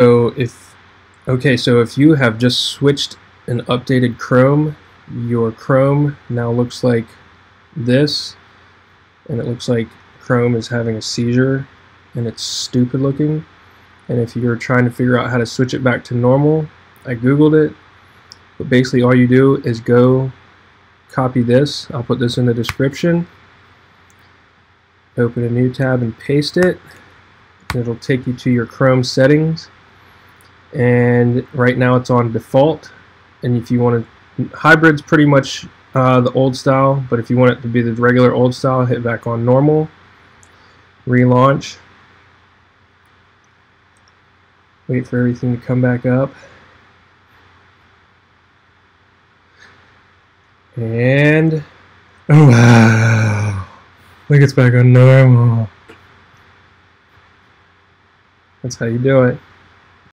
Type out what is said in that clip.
So if okay, so if you have just switched and updated Chrome, your Chrome now looks like this, and it looks like Chrome is having a seizure, and it's stupid looking. And if you're trying to figure out how to switch it back to normal, I googled it. But basically, all you do is go copy this. I'll put this in the description. Open a new tab and paste it. It'll take you to your Chrome settings and right now it's on default. And if you want to hybrid's pretty much uh, the old style but if you want it to be the regular old style hit back on normal. Relaunch. Wait for everything to come back up. And oh wow. Look it's back on normal. That's how you do it